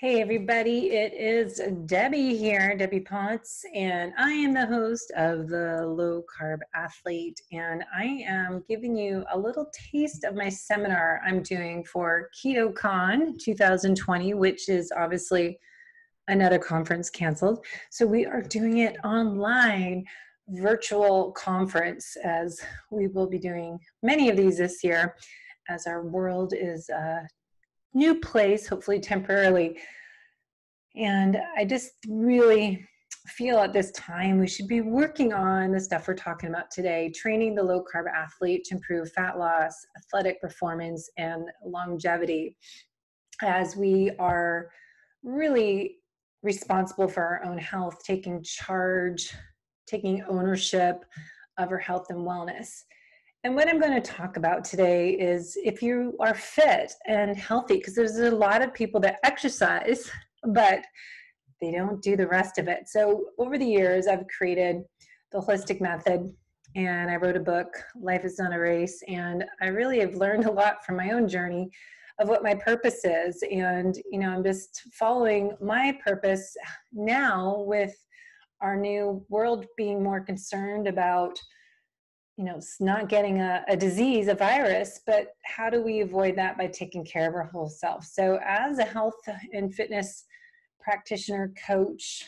Hey, everybody, it is Debbie here, Debbie Potts, and I am the host of the Low Carb Athlete. And I am giving you a little taste of my seminar I'm doing for KetoCon 2020, which is obviously another conference canceled. So we are doing it online, virtual conference, as we will be doing many of these this year as our world is uh, new place, hopefully temporarily. And I just really feel at this time we should be working on the stuff we're talking about today training the low carb athlete to improve fat loss, athletic performance, and longevity as we are really responsible for our own health, taking charge, taking ownership of our health and wellness. And what I'm going to talk about today is if you are fit and healthy, because there's a lot of people that exercise, but they don't do the rest of it. So over the years, I've created the WHOLESTIC Method and I wrote a book, Life is Not a Race. And I really have learned a lot from my own journey of what my purpose is. And, you know, I'm just following my purpose now with our new world being more concerned about you know not getting a, a disease a virus but how do we avoid that by taking care of our whole self? So as a health and fitness practitioner coach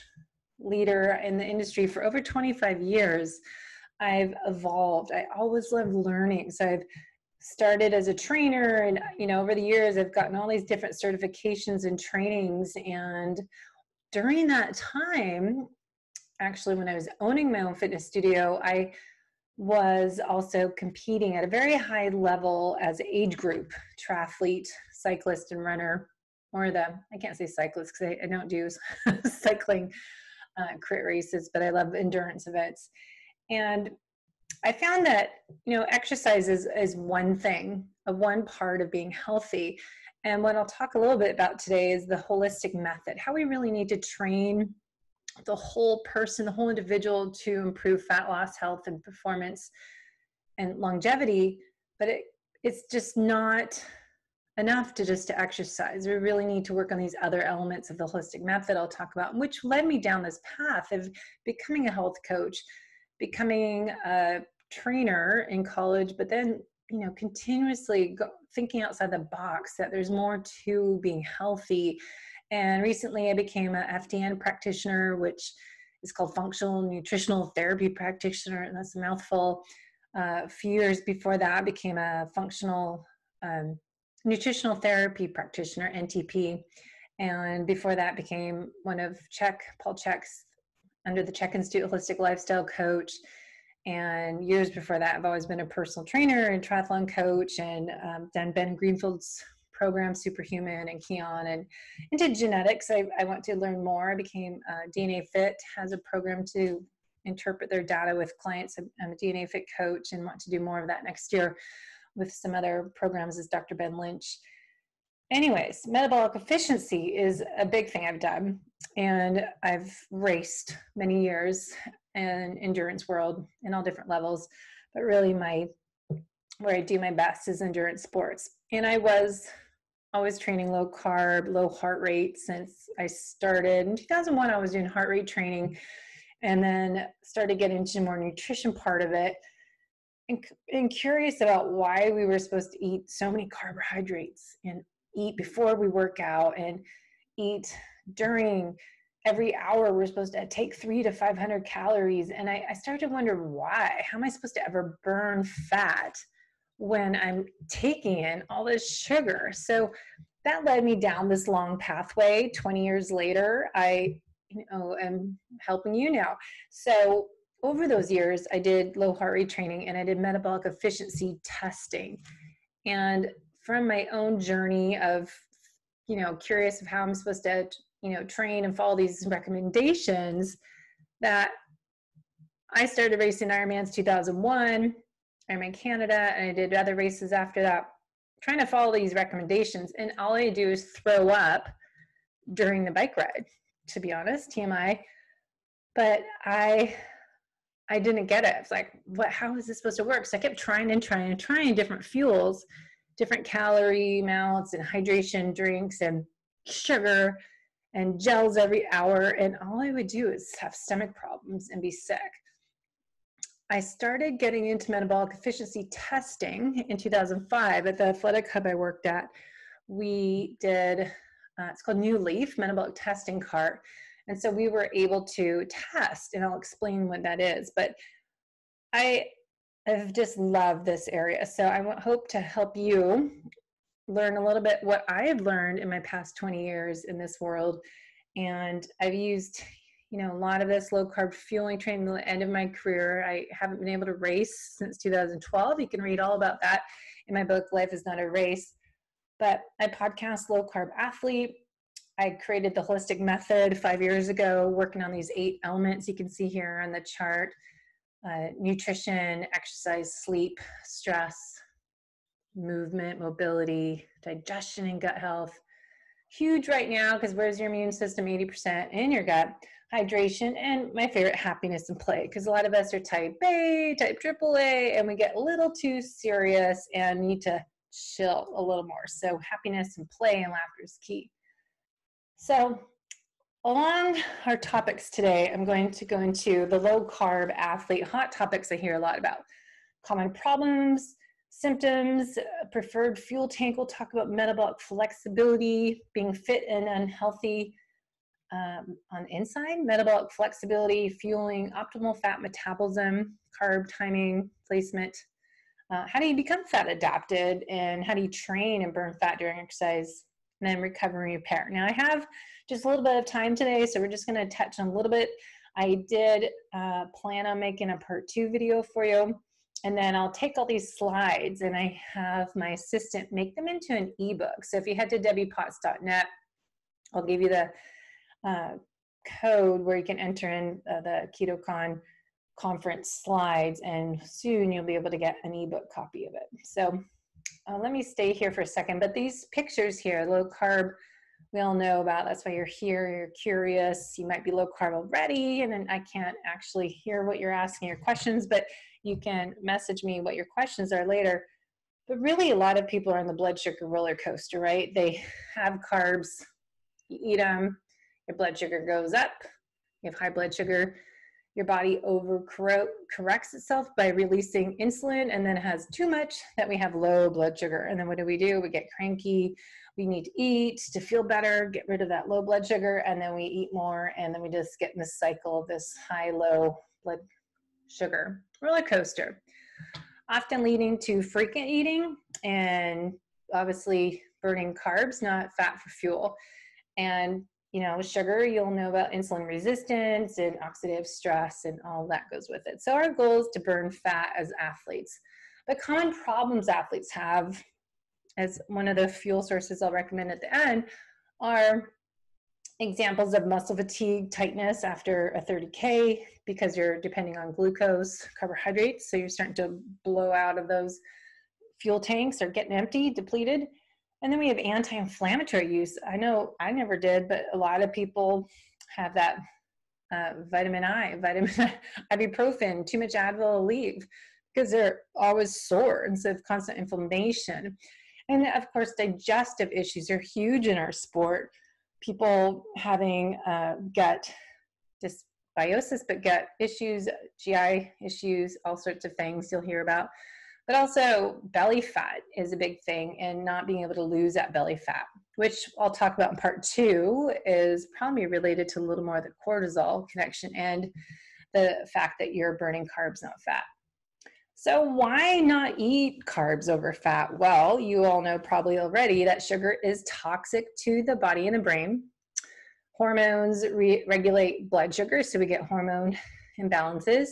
leader in the industry for over 25 years i've evolved. I always love learning. So i've started as a trainer and you know over the years i've gotten all these different certifications and trainings. And during that time actually when i was owning my own fitness studio i was also competing at a very high level as age group triathlete cyclist and runner or the i can't say cyclist because I, I, don't do cycling uh, crit races but i love endurance events. And i found that you know exercise is, is one thing of one part of being healthy. And what i'll talk a little bit about today is the WHOLESTIC Method how we really need to train the whole person, the whole individual to improve fat loss, health, and performance and longevity. But it, it's just not enough to just to exercise. We really need to work on these other elements of the WHOLESTIC Method I'll talk about, which led me down this path of becoming a health coach, becoming a trainer in college, but then you know continuously go, thinking outside the box that there's more to being healthy and recently I became a FDN practitioner, which is called functional nutritional therapy practitioner, and that's a mouthful. Uh, a few years before that, I became a functional um, nutritional therapy practitioner, NTP. And before that, became one of Chek, Paul Chek's, under the Chek Institute Holistic Lifestyle Coach. And years before that, I've always been a personal trainer and triathlon coach and um, done Ben Greenfield's program Superhuman and Kion and into genetics. I, I want to learn more. I became uh, DNA Fit has a program to interpret their data with clients. I'm a DNA Fit coach and want to do more of that next year with some other programs as Dr. Ben Lynch. Anyways, metabolic efficiency is a big thing I've done, and I've raced many years in endurance world in all different levels, but really my where I do my best is endurance sports. And I was always training low carb, low heart rate since I started. In 2001, I was doing heart rate training and then started getting into more nutrition part of it and, and curious about why we were supposed to eat so many carbohydrates and eat before we work out and eat during every hour we're supposed to take three to 500 calories and I, I started to wonder why how am i supposed to ever burn fat when I'm taking in all this sugar. So that led me down this long pathway. 20 years later, I you know am helping you now. So over those years, I did low heart rate training and I did metabolic efficiency testing. And from my own journey of, you know, curious of how I'm supposed to, you know, train and follow these recommendations, that I started racing Ironman's 2001 Ironman Canada, and I did other races after that, trying to follow these recommendations. And all I do is throw up during the bike ride, to be honest, TMI. But I I didn't get it. It's like, what how is this supposed to work? So I kept trying and trying and trying different fuels, different calorie amounts and hydration drinks and sugar. and gels every hour. And all I would do is have stomach problems and be sick. I started getting into metabolic efficiency testing in 2005 at the athletic hub I worked at. We did, uh, it's called New Leaf Metabolic Testing Cart. And so we were able to test, and I'll explain what that is. But I have just loved this area. So I hope to help you learn a little bit what I have learned in my past 20 years in this world. And I've used, you know, a lot of this low carb fueling training the end of my career. I haven't been able to race since 2012. You can read all about that in my book, Life is Not a Race. But I podcast Low Carb Athlete. I created the WHOLESTIC Method five years ago, working on these eight elements you can see here on the chart uh, nutrition, exercise, sleep, stress, movement, mobility, digestion, and gut health. Huge right now because where's your immune system? 80% in your gut. Hydration, and my favorite, happiness and play. Because a lot of us are type A, type AAA, and we get a little too serious and need to chill a little more. So, happiness and play and laughter is key. So, along our topics today, I'm going to go into the low carb athlete hot topics I hear a lot about common problems, symptoms, preferred fuel tank. We'll talk about metabolic flexibility, being fit and unhealthy um, on inside, metabolic flexibility, fueling, optimal fat metabolism, carb timing, placement. Uh, how do you become fat adapted and how do you train and burn fat during exercise? And then recovery repair. Now, I have just a little bit of time today, so we're just going to touch on a little bit. I did uh, plan on making a part two video for you and then I'll take all these slides and I have my assistant make them into an ebook. So if you head to debbiepotts.net, I'll give you the uh, code where you can enter in uh, the KetoCon conference slides and soon you'll be able to get an ebook copy of it. So uh, let me stay here for a second, but these pictures here, low carb, we all know about, that's why you're here, you're curious, you might be low carb already, and then I can't actually hear what you're asking your questions, but you can message me what your questions are later. But really, a lot of people are on the blood sugar roller coaster, right? They have carbs, you eat them, your blood sugar goes up, you have high blood sugar, your body over corrects itself by releasing insulin and then has too much that we have low blood sugar. And then what do we do? We get cranky. We need to eat to feel better get rid of that low blood sugar and then we eat more and then we just get in this cycle of this high low blood sugar roller coaster, often leading to frequent eating and obviously burning carbs, not fat for fuel. And you know, sugar, you'll know about insulin resistance and oxidative stress and all that goes with it. So our goal is to burn fat as athletes. The common problems athletes have, as one of the fuel sources I'll recommend at the end, are examples of muscle fatigue, tightness after a 30K because you're depending on glucose, carbohydrates. So you're starting to blow out of those fuel tanks or getting empty, depleted. And then we have anti inflammatory use. I know I never did, but a lot of people have that uh, vitamin I, vitamin I, ibuprofen, too much Advil Aleve because they're always sore instead of constant inflammation. And of course, digestive issues are huge in our sport people having uh, gut dysbiosis, but gut issues, GI issues, all sorts of things you'll hear about. But also, belly fat is a big thing, and not being able to lose that belly fat, which I'll talk about in part two, is probably related to a little more of the cortisol connection and the fact that you're burning carbs, not fat. So, why not eat carbs over fat? Well, you all know probably already that sugar is toxic to the body and the brain. Hormones re- regulate blood sugar, so we get hormone imbalances.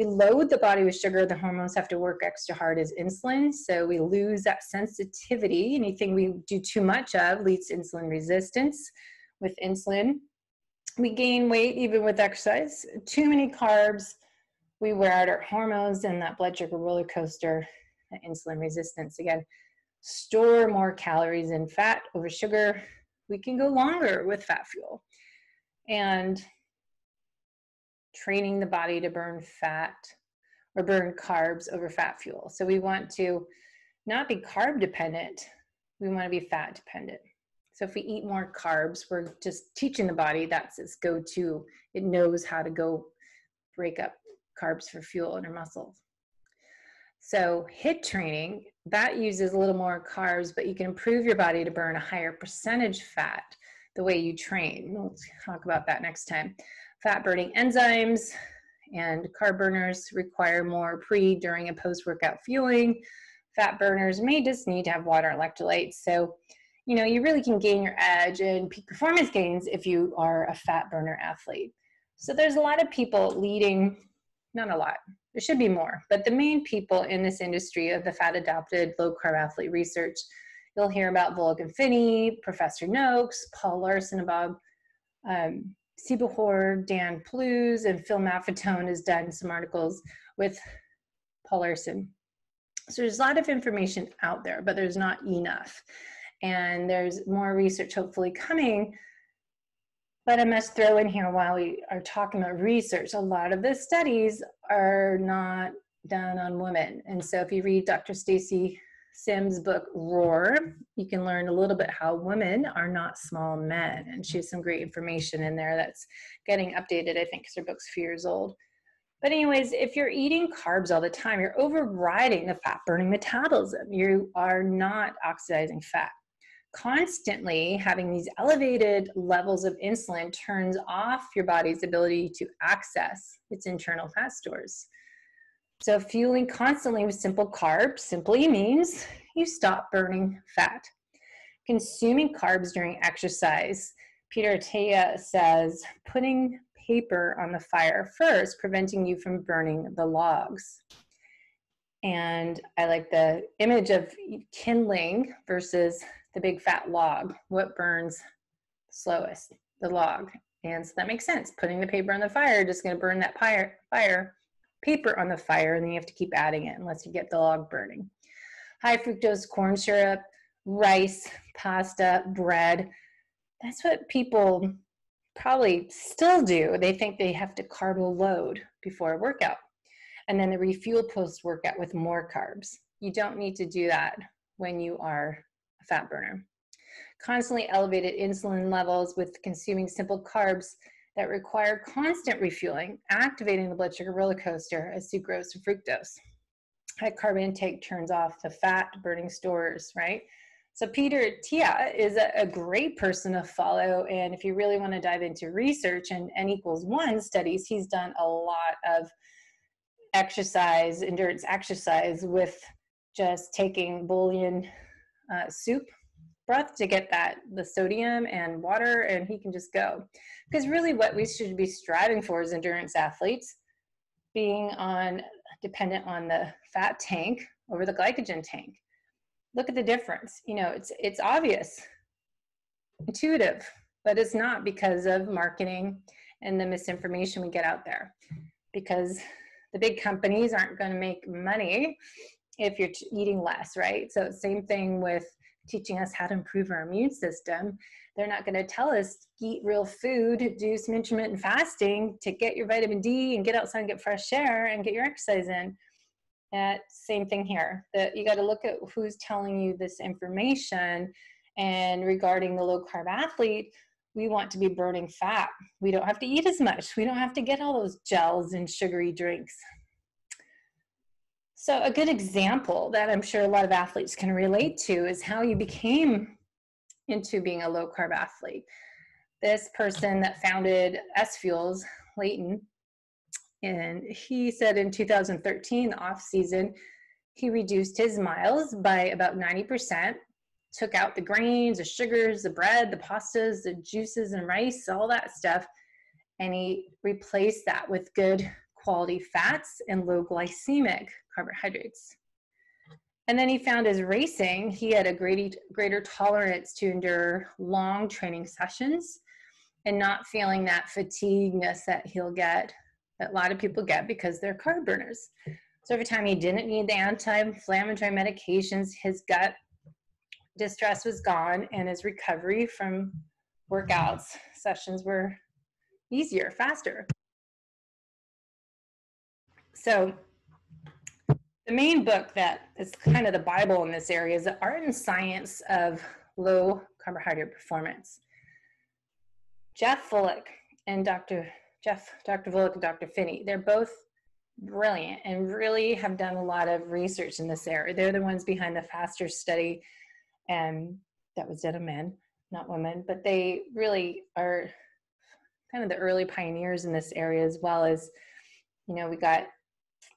We load the body with sugar, the hormones have to work extra hard as insulin, so we lose that sensitivity. Anything we do too much of leads to insulin resistance. With insulin, we gain weight even with exercise. Too many carbs we wear out our hormones and that blood sugar roller coaster, insulin resistance again. Store more calories in fat over sugar. We can go longer with fat fuel. And training the body to burn fat or burn carbs over fat fuel. So we want to not be carb dependent, we want to be fat dependent. So if we eat more carbs, we're just teaching the body that's its go-to. It knows how to go break up carbs for fuel in our muscles. So HIIT training, that uses a little more carbs, but you can improve your body to burn a higher percentage fat the way you train. We'll talk about that next time. Fat burning enzymes and carb burners require more pre, during, and post workout fueling. Fat burners may just need to have water and electrolytes. So, you know, you really can gain your edge and peak performance gains if you are a fat burner athlete. So, there's a lot of people leading, not a lot, there should be more, but the main people in this industry of the fat adapted low carb athlete research You'll hear about Volek and Phinney, Professor Noakes, Paul Laursen, Bob um, Seebohar, Dan Plews, and Phil Maffetone has done some articles with Paul Laursen. So there's a lot of information out there, but there's not enough. And there's more research hopefully coming. But I must throw in here while we are talking about research, a lot of the studies are not done on women. And so if you read Dr. Stacy Sims' book Roar, you can learn a little bit how women are not small men. And she has some great information in there that's getting updated, I think, because her book's a few years old. But, anyways, if you're eating carbs all the time, you're overriding the fat burning metabolism. You are not oxidizing fat. Constantly having these elevated levels of insulin turns off your body's ability to access its internal fat stores. So fueling constantly with simple carbs simply means you stop burning fat. Consuming carbs during exercise. Peter Attia says putting paper on the fire first, preventing you from burning the logs. And I like the image of kindling versus the big fat log. What burns slowest? The log. And so that makes sense. Putting the paper on the fire just going to burn that fire, fire paper on the fire and then you have to keep adding it unless you get the log burning. High fructose corn syrup, rice, pasta, bread. That's what people probably still do. They think they have to carb load before a workout. And then they refuel post workout with more carbs. You don't need to do that when you are a fat burner. Constantly elevated insulin levels with consuming simple carbs that require constant refueling, activating the blood sugar roller coaster as sucrose and fructose. High carb intake turns off the fat burning stores, right? So Peter Attia is a, a, great person to follow. And if you really want to dive into research and N equals one studies, he's done a lot of exercise, endurance exercise with just taking bouillon uh, soup breath to get that the sodium and water and he can just go. Because really what we should be striving for as endurance athletes being on dependent on the fat tank over the glycogen tank. Look at the difference. You know it's it's obvious intuitive but it's not because of marketing and the misinformation we get out there. Because the big companies aren't going to make money if you're eating less right? So same thing with teaching us how to improve our immune system. They're not going to tell us eat real food, do some intermittent fasting to get your vitamin D and get outside and get fresh air and get your exercise in. And same thing here. That you got to look at who's telling you this information. And regarding the low carb athlete, we want to be burning fat. We don't have to eat as much. We don't have to get all those gels and sugary drinks. So, a good example that I'm sure a lot of athletes can relate to is how you became into being a low carb athlete. This person that founded S Fuels, Layton, and he said in 2013, off season, he reduced his miles by about 90%, took out the grains, the sugars, the bread, the pastas, the juices and rice, all that stuff, and he replaced that with good quality fats and low glycemic carbohydrates. And then he found as racing, he had a great, greater tolerance to endure long training sessions and not feeling that fatigueness that he'll get, that a lot of people get because they're carb burners. So every time he didn't need the anti-inflammatory medications, his gut distress was gone and his recovery from workouts sessions were easier, faster. So the main book that is kind of the Bible in this area is the Art and Science of Low carbohydrate performance. Jeff Volek and Dr. Jeff, Dr. Volek and Dr. Phinney, they're both brilliant and really have done a lot of research in this area. They're the ones behind the FASTER study, and that was done on men, not women, but they really are kind of the early pioneers in this area as well as, you know, we got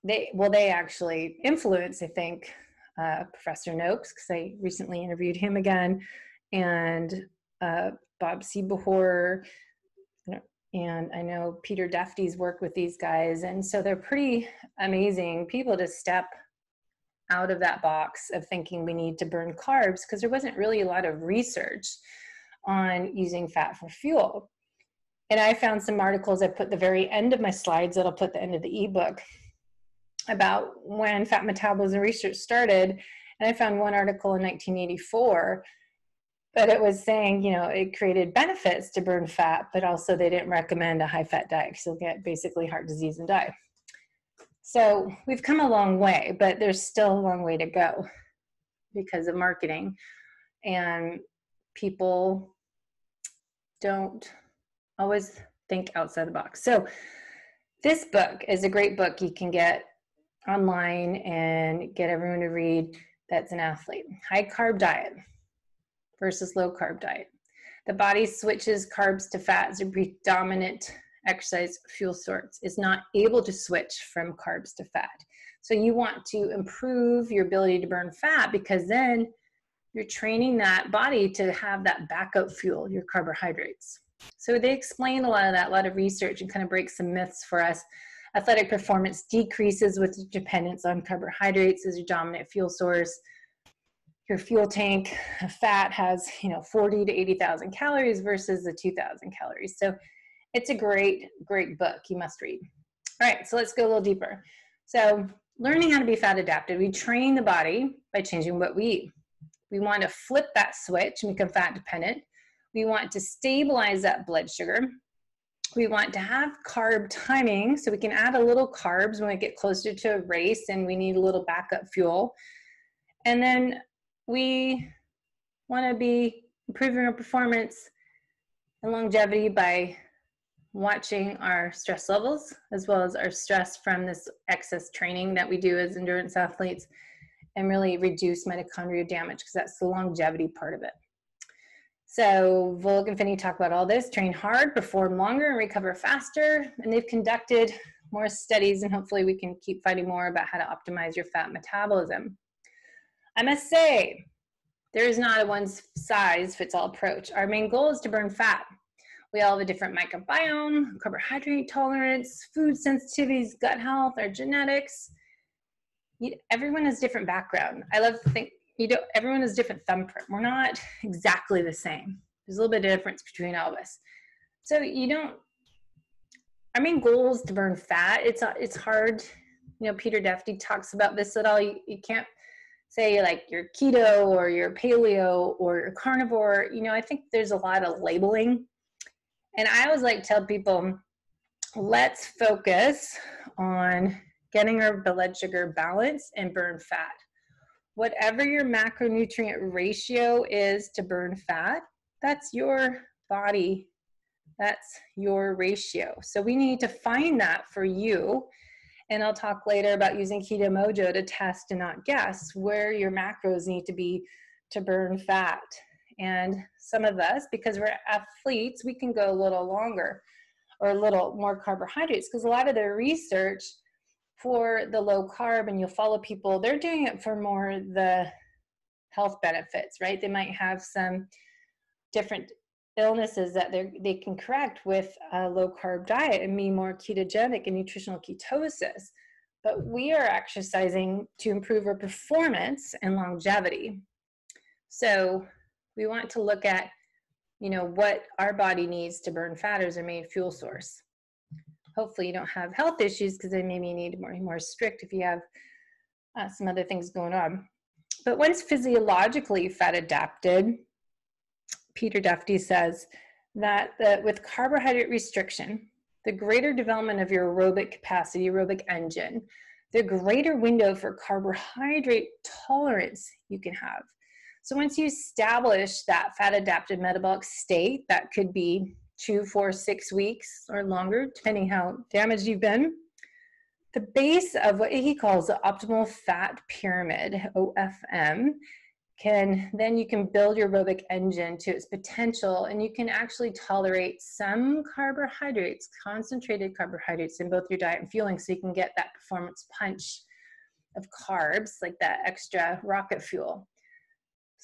they well they actually influence I think uh, Professor Noakes because I recently interviewed him again, and uh, Bob Seebohar, and I know Peter Defty's worked with these guys, and so they're pretty amazing people to step out of that box of thinking we need to burn carbs because there wasn't really a lot of research on using fat for fuel. And I found some articles I put the very end of my slides that I'll put the end of the ebook about when fat metabolism research started. And I found one article in 1984 but it was saying, you know, it created benefits to burn fat, but also they didn't recommend a high fat diet because you'll get basically heart disease and die. So we've come a long way, but there's still a long way to go because of marketing. And people don't always think outside the box. So this book is a great book you can get online and get everyone to read that's an athlete. High carb diet versus low carb diet. The body switches carbs to fat as a predominant exercise fuel source. Is not able to switch from carbs to fat. So you want to improve your ability to burn fat because then you're training that body to have that backup fuel, your carbohydrates. So they explain a lot of that, a lot of research, and kind of break some myths for us. Athletic performance decreases with dependence on carbohydrates as your dominant fuel source your fuel tank fat has you know 40 to 80,000 calories versus the 2,000 calories. So it's a great, great book you must read. All right, so let's go a little deeper. So learning how to be fat adapted, we train the body by changing what we eat. We want to flip that switch and become fat dependent. We want to stabilize that blood sugar. We want to have carb timing so we can add a little carbs when we get closer to a race and we need a little backup fuel. And then we want to be improving our performance and longevity by watching our stress levels as well as our stress from this excess training that we do as endurance athletes and really reduce mitochondrial damage because that's the longevity part of it. So Volek and Phinney talk about all this, train hard, perform longer, and recover faster. And they've conducted more studies and hopefully we can keep fighting more about how to optimize your fat metabolism. I must say, there is not a one size fits all approach. Our main goal is to burn fat. We all have a different microbiome, carbohydrate tolerance, food sensitivities, gut health, our genetics. Everyone has different background. I love to think you know everyone has different thumbprint. We're not exactly the same. There's a little bit of difference between all of us. So you don't. I mean, goal is to burn fat. It's it's hard. You know, Peter Defty talks about this at all. You, you can't say like you're keto or you're paleo or you're carnivore, you know, I think there's a lot of labeling. And I always like tell people, let's focus on getting our blood sugar balance and burn fat. Whatever your macronutrient ratio is to burn fat, that's your body. That's your ratio. So we need to find that for you and I'll talk later about using Keto Mojo to test and not guess where your macros need to be to burn fat. And some of us, because we're athletes, we can go a little longer or a little more carbohydrates because a lot of the research for the low carb and you'll follow people, they're doing it for more the health benefits, right? They might have some different illnesses that they they can correct with a low carb diet and be more ketogenic and nutritional ketosis. But we are exercising to improve our performance and longevity. So we want to look at, you know, what our body needs to burn fat as our main fuel source. Hopefully you don't have health issues because then maybe you need more, more strict if you have uh, some other things going on. But once physiologically fat adapted, Peter Defty says that the, with carbohydrate restriction, the greater development of your aerobic capacity, aerobic engine, the greater window for carbohydrate tolerance you can have. So once you establish that fat adapted metabolic state, that could be two, four, six weeks or longer, depending how damaged you've been. The base of what he calls the optimal fat pyramid, OFM, can then you can build your aerobic engine to its potential and you can actually tolerate some carbohydrates concentrated carbohydrates in both your diet and fueling so you can get that performance punch of carbs like that extra rocket fuel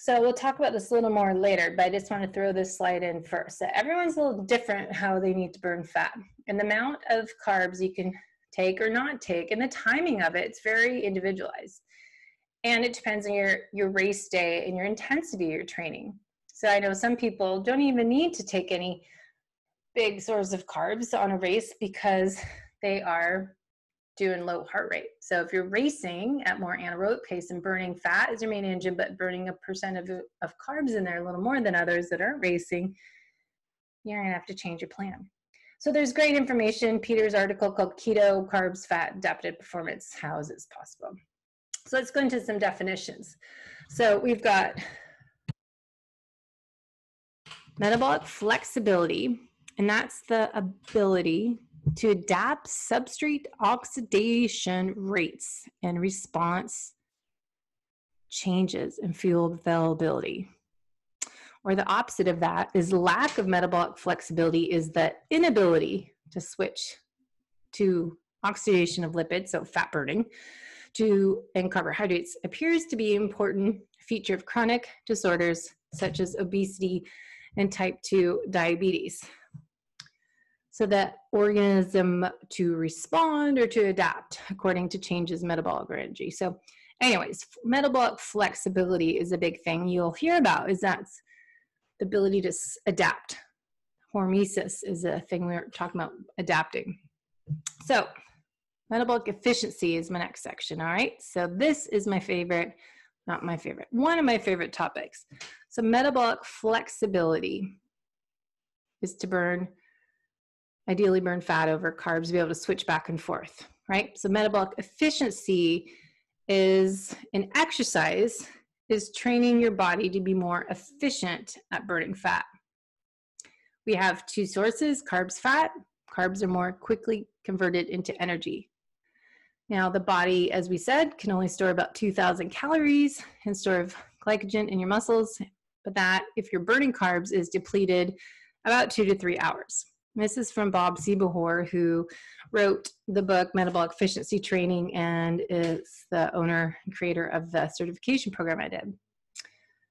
so we'll talk about this a little more later but i just want to throw this slide in first. So everyone's a little different how they need to burn fat. And the amount of carbs you can take or not take and the timing of it it's very individualized. And it depends on your your race day and your intensity your training. So i know some people don't even need to take any big source of carbs on a race because they are doing low heart rate. So if you're racing at more anaerobic pace and burning fat as your main engine but burning a percent of, of carbs in there a little more than others that aren't racing you're to have to change your plan. So there's great information. Peter's article called keto carbs fat adapted performance how is this possible? So let's go into some definitions. So we've got metabolic flexibility, and that's the ability to adapt substrate oxidation rates and response changes in fuel availability. Or the opposite of that is lack of metabolic flexibility is the inability to switch to oxidation of lipids, so fat burning, to and carbohydrates appears to be an important feature of chronic disorders such as obesity and type 2 diabetes. So that organism to respond or to adapt according to changes metabolic energy. So anyways, metabolic flexibility is a big thing you'll hear about is that's the ability to adapt. Hormesis is a thing we are talking about adapting. So Metabolic efficiency is my next section, all right? So this is my favorite, not my favorite, one of my favorite topics. So metabolic flexibility is to burn, ideally burn fat over carbs, be able to switch back and forth, right? So metabolic efficiency is an exercise is training your body to be more efficient at burning fat. We have two sources, carbs, fat. Carbs are more quickly converted into energy. Now, the body, as we said, can only store about 2,000 calories and store of glycogen in your muscles, but that, if you're burning carbs, is depleted about two to three hours. This is from Bob Seebohar, who wrote the book Metabolic Efficiency Training and is the owner and creator of the certification program I did.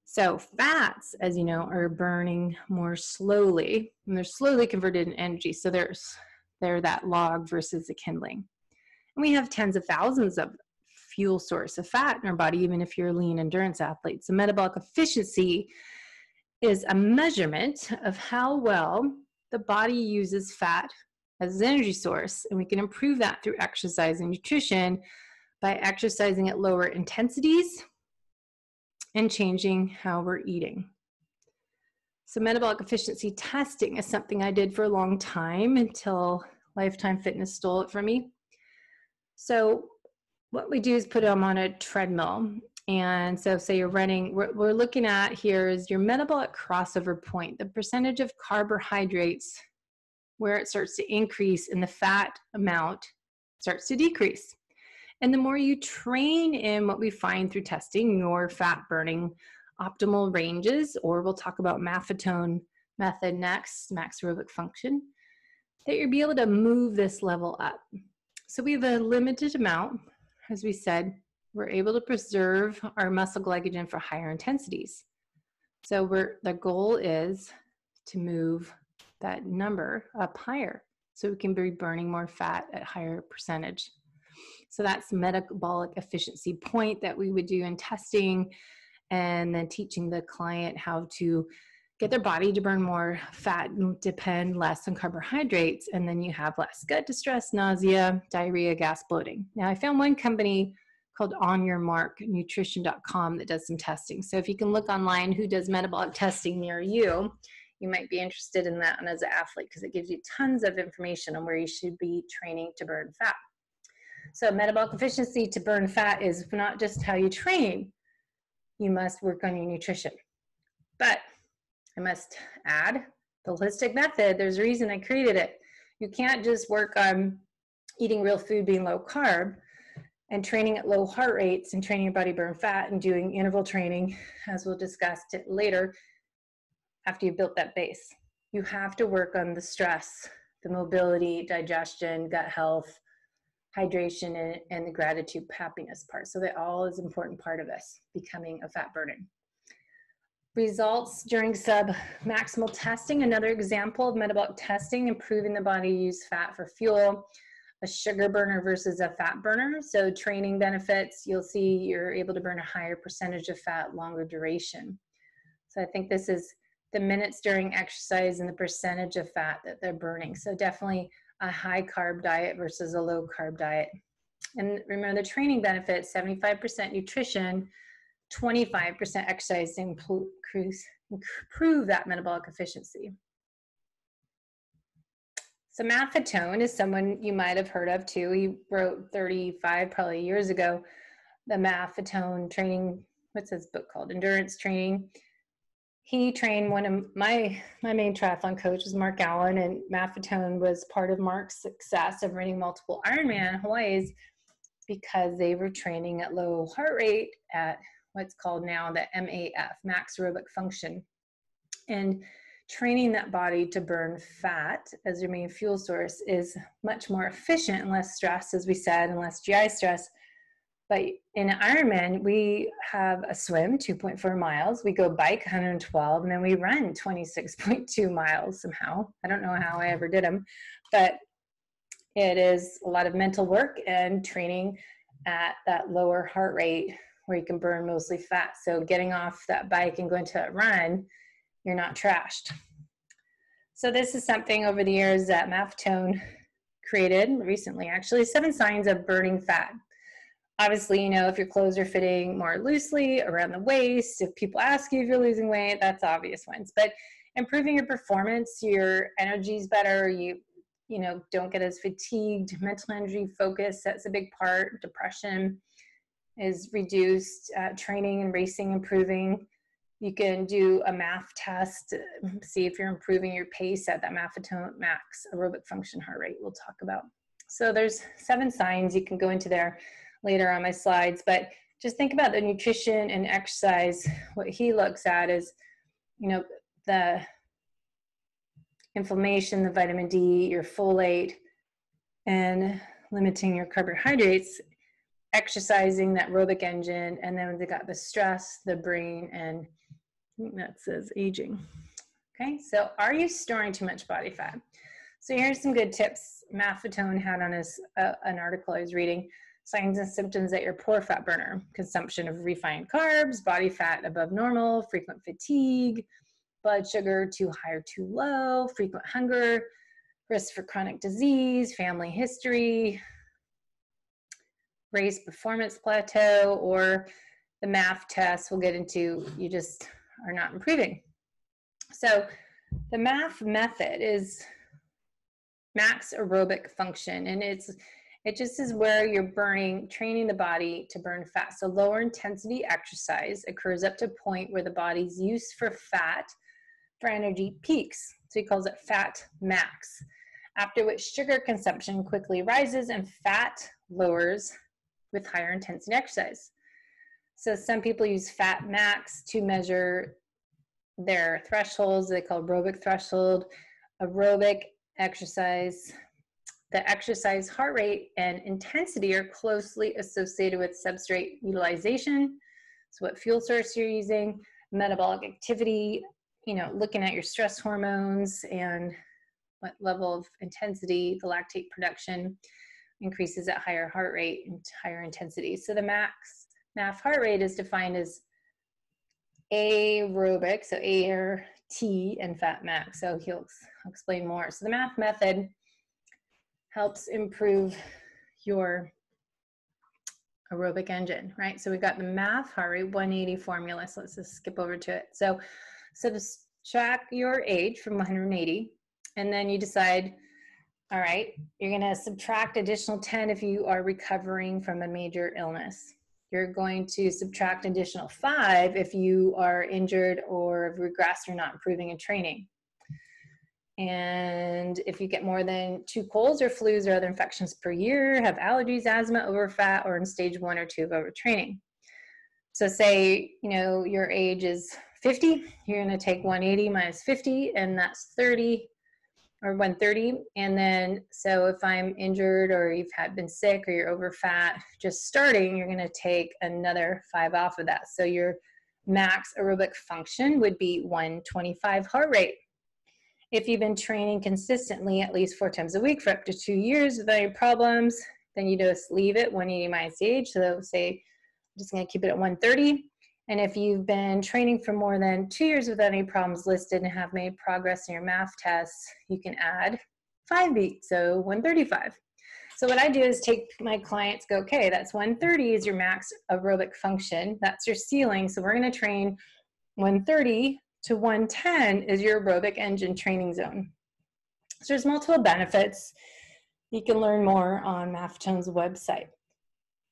So, fats, as you know, are burning more slowly, and they're slowly converted in energy. So, there's they're that log versus the kindling. And we have tens of thousands of fuel source of fat in our body, even if you're a lean endurance athlete. So metabolic efficiency is a measurement of how well the body uses fat as an energy source. And we can improve that through exercise and nutrition by exercising at lower intensities and changing how we're eating. So, metabolic efficiency testing is something I did for a long time until Lifetime Fitness stole it from me. So what we do is put them on a treadmill. And so say you're running, what we're looking at here is your metabolic crossover point, the percentage of carbohydrates where it starts to increase and the fat amount starts to decrease. And the more you train in what we find through testing your fat burning optimal ranges, or we'll talk about Maffetone method next, max aerobic function, that you'll be able to move this level up. So we have a limited amount, as we said, we're able to preserve our muscle glycogen for higher intensities. So we're, the goal is to move that number up higher so we can be burning more fat at higher percentage. So that's metabolic efficiency point that we would do in testing and then teaching the client how to get their body to burn more fat and depend less on carbohydrates and then you have less gut distress nausea diarrhea gas bloating now i found one company called on your mark nutrition.com that does some testing. So if you can look online who does metabolic testing near you you might be interested in that and as an athlete because it gives you tons of information on where you should be training to burn fat. So metabolic efficiency to burn fat is not just how you train. You must work on your nutrition. But I must add the WHOLESTIC Method, there's a reason I created it. You can't just work on eating real food, being low carb, and training at low heart rates and training your body burn fat and doing interval training, as we'll discuss it later, after you've built that base. You have to work on the stress, the mobility, digestion, gut health, hydration, and, and the gratitude, happiness part. So that all is important part of this, becoming a fat burning. Results during sub-maximal testing, another example of metabolic testing, improving the body use fat for fuel, a sugar burner versus a fat burner. So training benefits, you'll see you're able to burn a higher percentage of fat, longer duration. So I think this is the minutes during exercise and the percentage of fat that they're burning. So definitely a high carb diet versus a low carb diet. And remember the training benefits, 75% nutrition, 25% exercise improve, improve that metabolic efficiency. So Maffetone is someone you might have heard of too. He wrote 35 probably years ago, the Maffetone training, what's his book called? Endurance training he trained one of my my main triathlon coach was Mark Allen, and Maffetone was part of Mark's success of running multiple Ironman Hawaii's because they were training at low heart rate at what's called now the MAF, max aerobic function, and training that body to burn fat as your main fuel source is much more efficient and less stress, as we said, and less GI stress but in Ironman, we have a swim 2.4 miles, we go bike 112, and then we run 26.2 miles somehow. I don't know how I ever did them, but it is a lot of mental work and training at that lower heart rate where you can burn mostly fat. So getting off that bike and going to a run, you're not trashed. So this is something over the years that Maffetone created recently, actually, seven signs of burning fat obviously, you know, if your clothes are fitting more loosely around the waist, if people ask you if you're losing weight, that's obvious ones. But improving your performance, your energy is better, you you know, don't get as fatigued, mental energy focus, that's a big part. Depression is reduced, uh, training and racing improving. You can do a MAF test, see if you're improving your pace at that Maffetone max aerobic function heart rate we'll talk about. So there's seven signs you can go into there later on my slides, but just think about the nutrition and exercise. What he looks at is, you know, the inflammation, the vitamin D, your folate, and limiting your carbohydrates, exercising that aerobic engine, and then they got the stress, the brain, and that says aging. Okay, so are you storing too much body fat? So here's some good tips Maffetone had on his uh, an article I was reading signs and symptoms that you're poor fat burner consumption of refined carbs body fat above normal frequent fatigue blood sugar too high or too low frequent hunger risk for chronic disease family history race performance plateau or the MAF test we'll get into you just are not improving so the MAF method is max aerobic function and it's it just is where you're burning, training the body to burn fat. So lower intensity exercise occurs up to a point where the body's use for fat for energy peaks. So he calls it fat max. After which sugar consumption quickly rises and fat lowers with higher intensity exercise. So some people use fat max to measure their thresholds. They call aerobic threshold. Aerobic exercise the exercise heart rate and intensity are closely associated with substrate utilization. So what fuel source you're using, metabolic activity, you know, looking at your stress hormones and what level of intensity the lactate production increases at higher heart rate and higher intensity. So the max MAF heart rate is defined as aerobic, so air, T, and fat max. So he'll, explain more. So the MAF method helps improve your aerobic engine, right? So we've got the MAF heart rate 180 formula. So let's just skip over to it. So, track your age from 180, and then you decide, all right, you're going to subtract additional 10 if you are recovering from a major illness. You're going to subtract additional five if you are injured or regressed or not improving in training. And if you get more than two colds or flus or other infections per year, have allergies, asthma, overfat, or in stage one or two of overtraining. So say, you know, your age is 50, you're gonna take 180 minus 50, and that's 30 or 130. And then, so if I'm injured or you've had been sick or you're over fat, just starting, you're gonna take another five off of that. So your max aerobic function would be 125 heart rate. If you've been training consistently at least four times a week for up to two years without any problems, then you just leave it 180 minus age. So they'll say, I'm just gonna keep it at 130. And if you've been training for more than two years without any problems listed and have made progress in your MAF tests, you can add five beats, so 135. So what I do is take my clients, go, okay, that's 130 is your max aerobic function. That's your ceiling. So we're gonna train 130 to 110 is your aerobic engine training zone. So there's multiple benefits. You can learn more on Maffetone's website.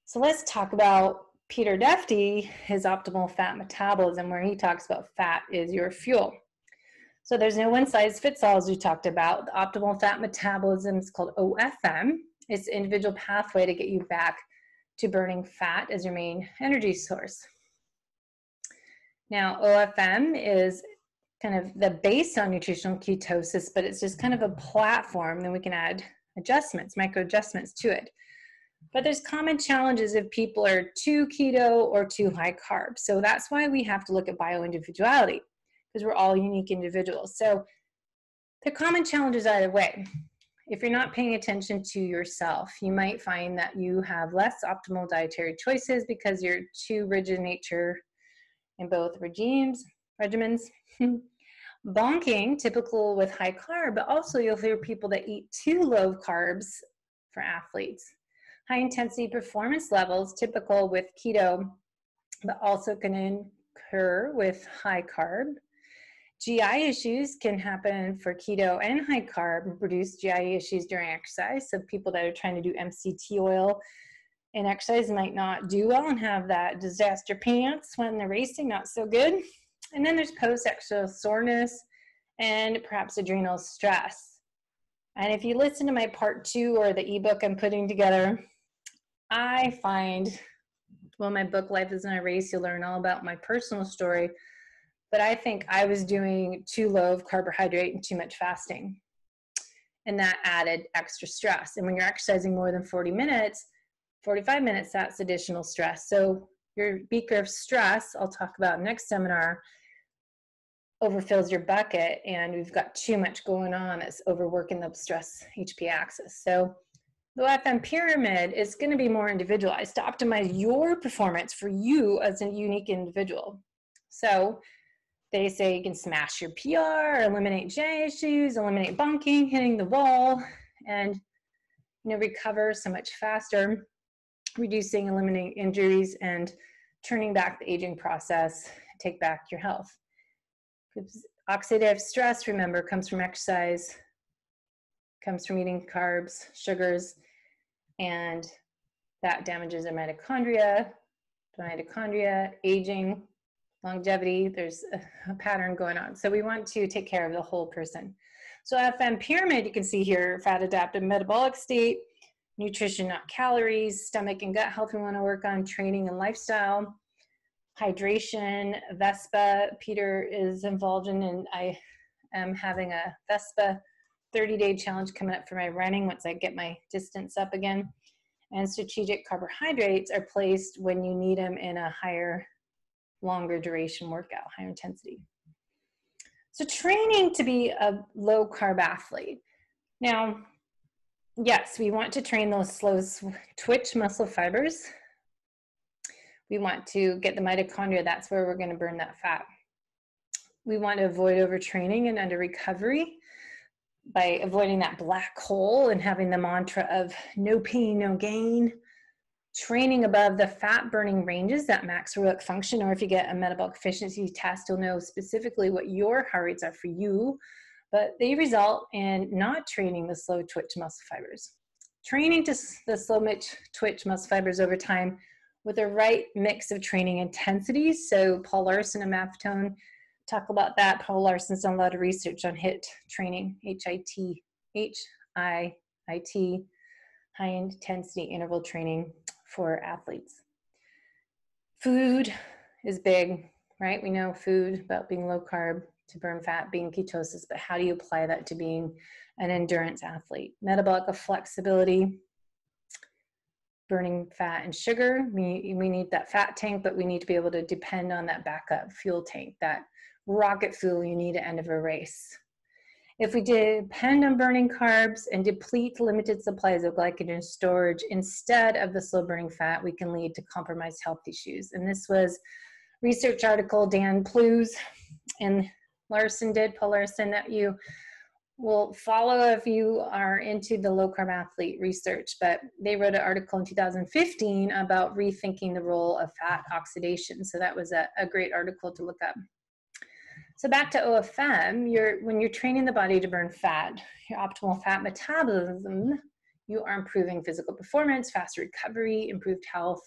So let's talk about Peter Defty, his optimal fat metabolism, where he talks about fat is your fuel. So there's no one size fits all, as we talked about. The optimal fat metabolism is called OFM. It's an individual pathway to get you back to burning fat as your main energy source. Now, OFM is kind of the base on nutritional ketosis, but it's just kind of a platform. Then we can add adjustments, micro adjustments to it. But there's common challenges if people are too keto or too high carb. So that's why we have to look at bioindividuality because we're all unique individuals. So the common challenges either way. If you're not paying attention to yourself, you might find that you have less optimal dietary choices because you're too rigid nature in both regimes, regimens. Bonking, typical with high carb, but also you'll hear people that eat too low carbs for athletes. High intensity performance levels, typical with keto, but also can occur with high carb. GI issues can happen for keto and high carb produce GI issues during exercise. So people that are trying to do MCT oil and exercise might not do well and have that disaster pants when they're racing, not so good. And then there's post-exercise soreness and perhaps adrenal stress. And if you listen to my part two or the ebook I'm putting together, I find, well, my book, Life Isn't a Race, you'll learn all about my personal story. But I think I was doing too low of carbohydrate and too much fasting. And that added extra stress. And when you're exercising more than 40 minutes, 45 minutes, that's additional stress. So your beaker of stress, I'll talk about next seminar, overfills your bucket and we've got too much going on that's overworking the stress HPA axis. So the FM pyramid is going to be more individualized to optimize your performance for you as a unique individual. So they say you can smash your PR, eliminate GI issues, eliminate bunking, hitting the wall, and you know recover so much faster, reducing, eliminating injuries, and turning back the aging process, take back your health. Oxidative stress, remember, comes from exercise, comes from eating carbs, sugars, and that damages the mitochondria, mitochondria, aging, longevity. There's a, pattern going on. So we want to take care of the whole person. So FM pyramid, you can see here, fat adaptive metabolic state, nutrition, not calories, stomach and gut health we want to work on, training and lifestyle, hydration, Vespa, Peter is involved in, and I am having a Vespa 30 day challenge coming up for my running once I get my distance up again. And strategic carbohydrates are placed when you need them in a higher, longer duration workout, higher intensity. So, training to be a low carb athlete. Now, yes, we want to train those slow twitch muscle fibers. We want to get the mitochondria, that's where we're going to burn that fat. We want to avoid overtraining and under recovery by avoiding that black hole and having the mantra of no pain, no gain, training above the fat burning ranges, that max aerobic function, or if you get a metabolic efficiency test, you'll know specifically what your heart rates are for you, but they result in not training the slow twitch muscle fibers. Training to the slow twitch muscle fibers over time with the right mix of training intensities. So Paul Laursen and Maffetone talk about that. Paul Laursen's done a lot of research on HIT training, H-I-T, H-I-I-T, high intensity interval training for athletes. Food is big, right? We know food about being low carb to burn fat, being ketosis, but how do you apply that to being an endurance athlete? Metabolic flexibility, burning fat and sugar. We, we need that fat tank, but we need to be able to depend on that backup fuel tank, that rocket fuel you need at end of a race. If we depend on burning carbs and deplete limited supplies of glycogen storage instead of the slow burning fat, we can lead to compromised health issues. And this was research article Dan Plews and Laursen did, Paul Laursen, that you will follow if you are into the low carb athlete research. But they wrote an article in 2015 about rethinking the role of fat oxidation. So that was a, a great article to look up. So back to OFM, you're, when you're training the body to burn fat, your optimal fat metabolism, you are improving physical performance, faster recovery, improved health,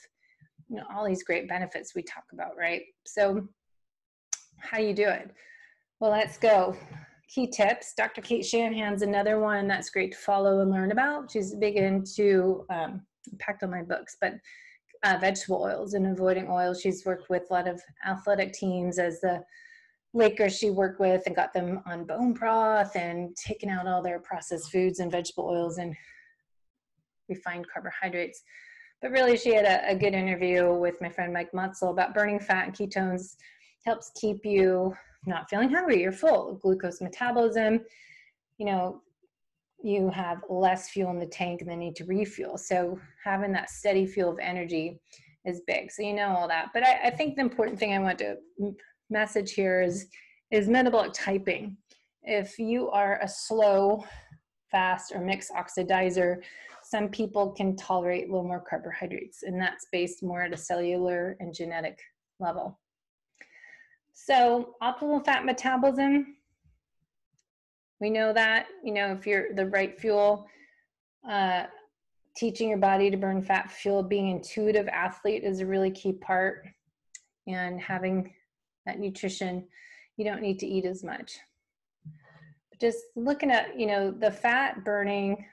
you know, all these great benefits we talk about, right? So how do you do it? Well, let's go. Key tips. Dr. Cate Shanahan's another one that's great to follow and learn about. She's big into um, impact on my books, but uh, vegetable oils and avoiding oils. She's worked with a lot of athletic teams as the Lakers she worked with and got them on bone broth and taken out all their processed foods and vegetable oils and refined carbohydrates. But really, she had a, a good interview with my friend Mike Mutzel about burning fat and ketones helps keep you not feeling hungry. You're full. Glucose metabolism, you know, you have less fuel in the tank and then need to refuel. So having that steady fuel of energy is big. So you know all that. But I, I think the important thing I want to message here is is metabolic typing. If you are a slow, fast, or mixed oxidizer, some people can tolerate a little more carbohydrates, and that's based more at a cellular and genetic level. So, optimal fat metabolism, we know that, you know, if you're the right fuel, uh, teaching your body to burn fat fuel, being intuitive athlete is a really key part, and having that nutrition, you don't need to eat as much. just looking at, you know, the fat burning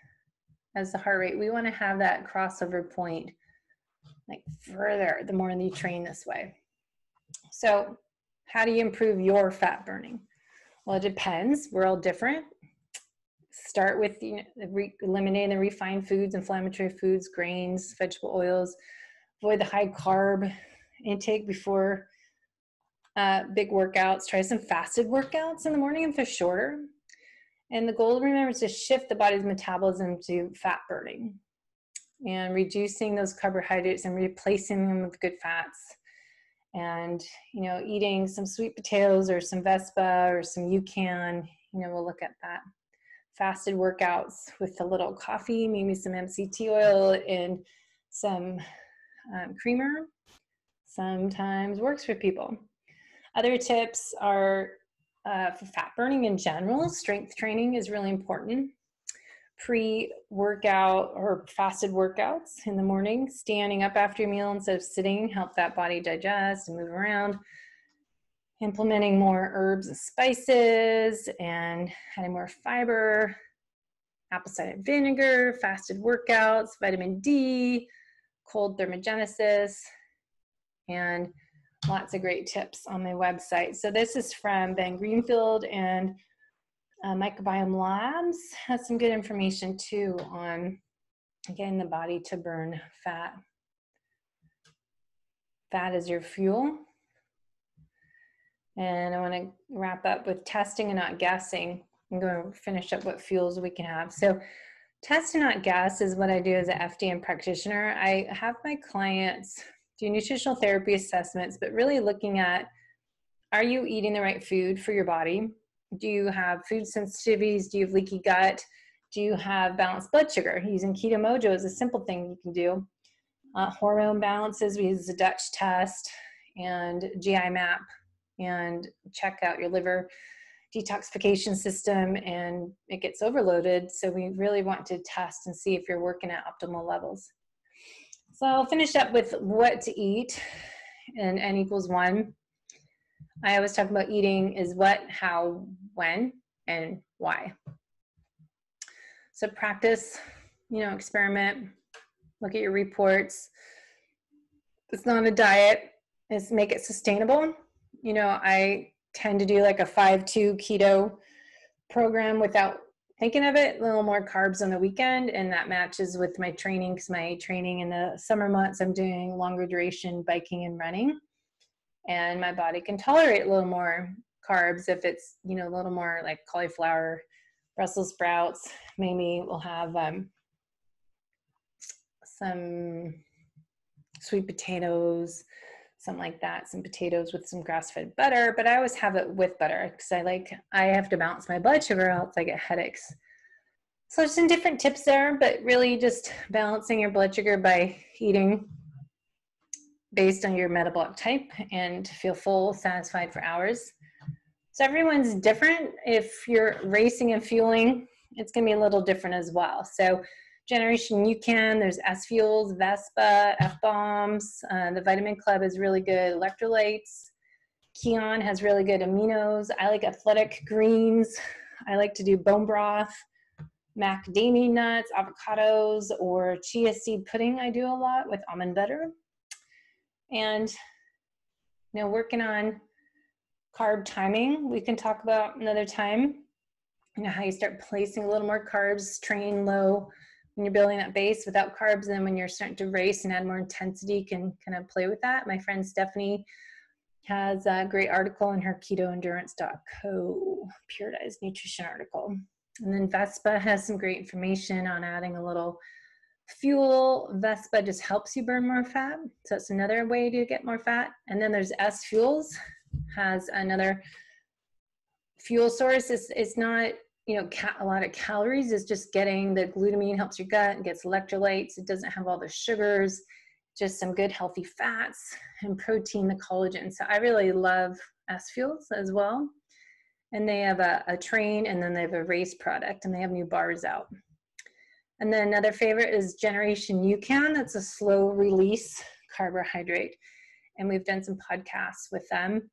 as the heart rate, we want to have that crossover point like further the more you train this way. So, how do you improve your fat burning? Well, it depends. We're all different. Start with you know, eliminating the refined foods, inflammatory foods, grains, vegetable oils. Avoid the high carb intake before uh, big workouts. Try some fasted workouts in the morning if they're shorter. And the goal, remember, is to shift the body's metabolism to fat burning and reducing those carbohydrates and replacing them with good fats. And, you know, eating some sweet potatoes or some Vespa or some UCAN, you know, we'll look at that. Fasted workouts with a little coffee, maybe some MCT oil and some um, creamer sometimes works for people. Other tips are uh, for fat burning in general, strength training is really important. Pre workout or fasted workouts in the morning, standing up after your meal instead of sitting, help that body digest and move around. Implementing more herbs and spices and adding more fiber, apple cider vinegar, fasted workouts, vitamin D, cold thermogenesis, and lots of great tips on my website. So this is from Ben Greenfield and uh, Microbiome Labs has some good information too on getting the body to burn fat. Fat is your fuel. And I want to wrap up with testing and not guessing. I'm going to finish up what fuels we can have. So test and not guess is what I do as an FDN practitioner. I have my clients do nutritional therapy assessments, but really looking at are you eating the right food for your body? Do you have food sensitivities? Do you have leaky gut? Do you have balanced blood sugar? Using Keto Mojo is a simple thing you can do. Uh, hormone balances, we use the Dutch test and GI map and check out your liver detoxification system and it gets overloaded. So we really want to test and see if you're working at optimal levels. So I'll finish up with what to eat and n equals one. I always talk about eating is what, how, when, and why. So practice, you know, experiment, look at your reports. It's not a diet, it's make it sustainable. You know, I tend to do like a 5-2 keto program without thinking of it, a little more carbs on the weekend, and that matches with my training because my training in the summer months, I'm doing longer duration biking and running. And my body can tolerate a little more carbs if it's, you know, a little more like cauliflower, Brussels sprouts. Maybe we'll have um, some sweet potatoes, something like that, some potatoes with some grass-fed butter, but I always have it with butter because I like, I have to balance my blood sugar else I get headaches. So there's some different tips there, but really just balancing your blood sugar by eating based on your metabolic type and feel full, satisfied for hours. So everyone's different. If you're racing and fueling, it's gonna be a little different as well. So Generation UCAN, there's S Fuels, Vespa, F Bombs. Uh, the Vitamin Club is really good. Electrolytes. Kion has really good aminos. I like athletic greens. I like to do bone broth, macadamia nuts, avocados, or chia seed pudding. I do a lot with almond butter. And you know, working on carb timing, we can talk about another time. You know, how you start placing a little more carbs, train low, when you're building that base without carbs and then when you're starting to race and add more intensity can kind of play with that. My friend stephanie has a great article in her ketoendurance.co periodized nutrition article. And then vespa has some great information on adding a little fuel. Vespa just helps you burn more fat. So that's another way to get more fat. And then there's s fuels has another fuel source. It's, it's not you know, a lot of calories is just getting the glutamine helps your gut and gets electrolytes. It doesn't have all the sugars, just some good healthy fats and protein, the collagen. So I really love S Fuels as well. And they have a, a train and then they have a race product and they have new bars out. And then another favorite is Generation UCAN. That's a slow release carbohydrate. And we've done some podcasts with them.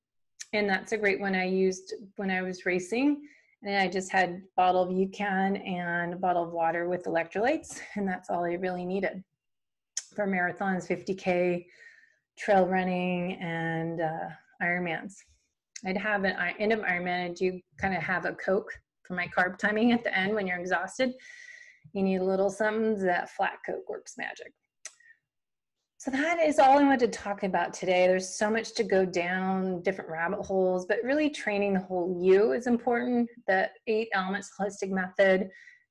And that's a great one I used when I was racing and I just had a bottle of UCAN and a bottle of water with electrolytes, and that's all I really needed for marathons, 50K, trail running, and uh, Ironmans. I'd have an end of Ironman, I do kind of have a Coke for my carb timing at the end when you're exhausted. You need a little something, that flat Coke works magic. So that is all I wanted to talk about today. There's so much to go down, different rabbit holes, but really training the whole you is important. The eight elements holistic method,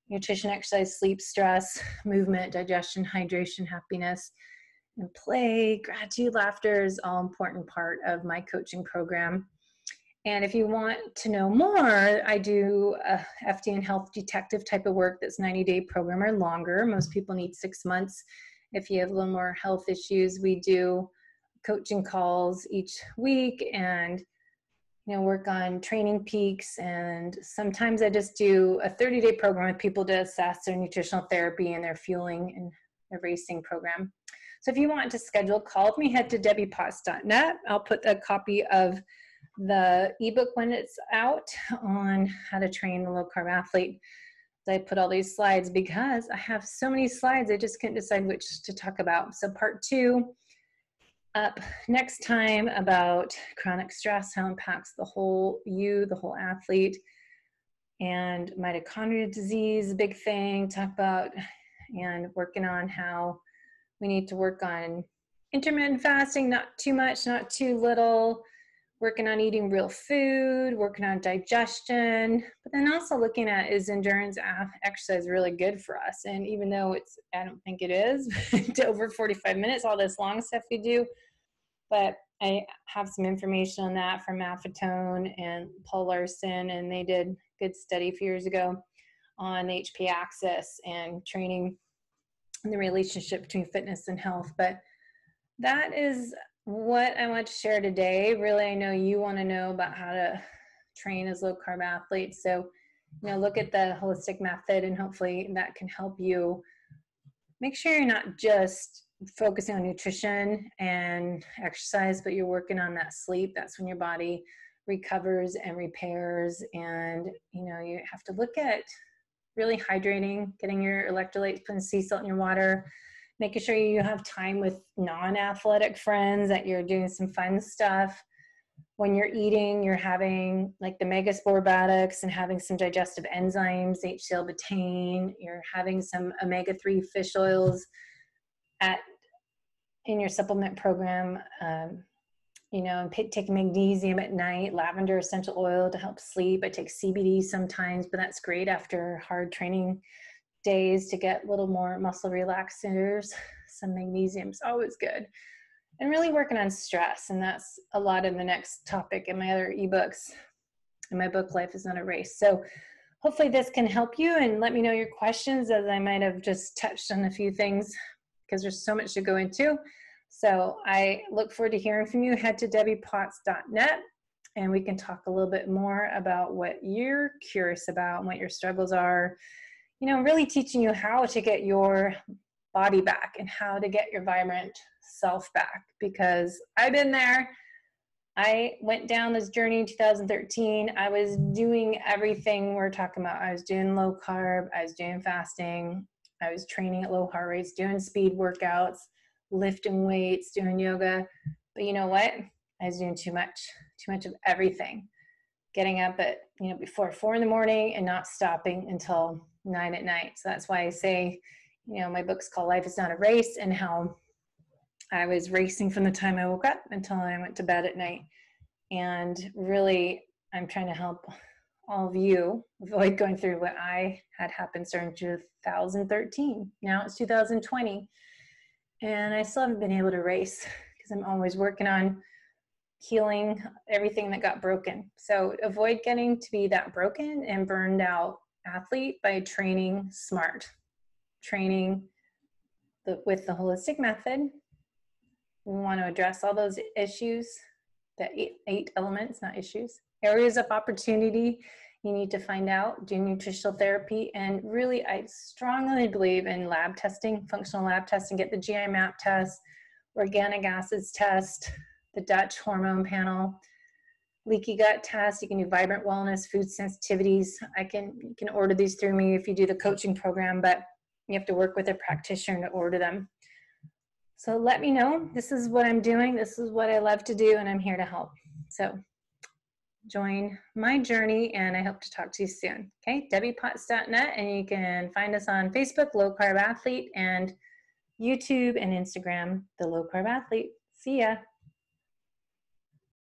nutrition, exercise, sleep, stress, movement, digestion, hydration, happiness, and play, gratitude, laughter is all important part of my coaching program. And if you want to know more, I do a FDN health detective type of work that's 90 day program or longer. Most people need six months if you have a little more health issues, we do coaching calls each week and you know work on training peaks. And sometimes i just do a 30 day program with people to assess their nutritional therapy and their fueling and their racing program. So if you want to schedule call me head to debbiepotts.net i'll put a copy of the ebook when it's out on how to train the low carb athlete I put all these slides because I have so many slides, I just can't decide which to talk about. So part two, up next time about chronic stress, how it impacts the whole you, the whole athlete, and mitochondrial disease, big thing, talk about and working on how we need to work on intermittent fasting, not too much, not too little, working on eating real food, working on digestion, but then also looking at is endurance exercise really good for us? And even though it's, I don't think it is, to over 45 minutes, all this long stuff we do, but I have some information on that from Maffetone and Paul Laursen, and they did a good study a few years ago on HPA axis and training and the relationship between fitness and health. But that is what I want to share today. Really, I know you want to know about how to train as low carb athletes. So, you know, look at the holistic method and hopefully that can help you make sure you're not just focusing on nutrition and exercise, but you're working on that sleep. That's when your body recovers and repairs. And, you know, you have to look at really hydrating, getting your electrolytes, putting sea salt in your water, making sure you have time with non athletic friends, that you're doing some fun stuff. When you're eating, you're having like the MegaSporeBiotics and having some digestive enzymes, HCl betaine, you're having some omega 3 fish oils at in your supplement program. Um, you know, and take magnesium at night, lavender essential oil to help sleep. I take CBD sometimes, but that's great after hard training days to get a little more muscle relaxers. Some magnesium is always good. And really working on stress. And that's a lot of the next topic in my other ebooks. And my book, Life is Not a Race. So hopefully this can help you and let me know your questions as I might have just touched on a few things because there's so much to go into. So I look forward to hearing from you. Head to debbiepotts.net and we can talk a little bit more about what you're curious about and what your struggles are. You know, really teaching you how to get your body back and how to get your vibrant self back because I've been there. I went down this journey in 2013. I was doing everything we're talking about. I was doing low carb, I was doing fasting, I was training at low heart rates, doing speed workouts lifting weights, doing yoga. But you know what? I was doing too much, too much of everything. Getting up at, you know, before four in the morning and not stopping until nine at night. So that's why I say, you know, my book's called Life is Not a Race and how I was racing from the time I woke up until I went to bed at night. And really, I'm trying to help all of you avoid going through what I had happened starting 2013. Now it's 2020 and I still haven't been able to race because I'm always working on healing everything that got broken. So avoid getting to be that broken and burned out athlete by training smart, training the, with the holistic method. We want to address all those issues, the eight, eight elements, not issues, areas of opportunity you need to find out, do nutritional therapy, and really, I strongly believe in lab testing, functional lab testing. Get the GI map test, organic acids test, the Dutch hormone panel, leaky gut test. You can do vibrant wellness, food sensitivities. I can you can order these through me if you do the coaching program, but you have to work with a practitioner to order them. So let me know. This is what I'm doing. This is what I love to do, and I'm here to help. So join my journey and I hope to talk to you soon. Okay, debbiepotts.net and you can find us on Facebook, Low Carb Athlete, and YouTube and Instagram, The Low Carb Athlete. See ya.